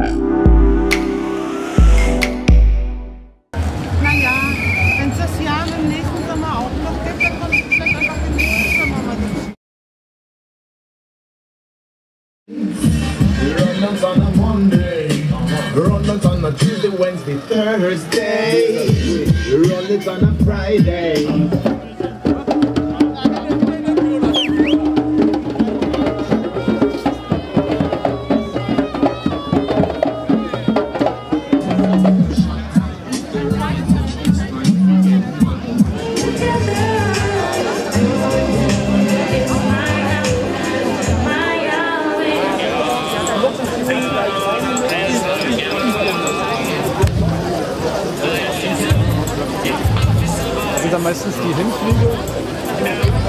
Naja, wenn wieder. On a Monday, run us on a Tuesday, Wednesday, Thursday, run it on a Friday. Sind dann meistens die Hinflüge?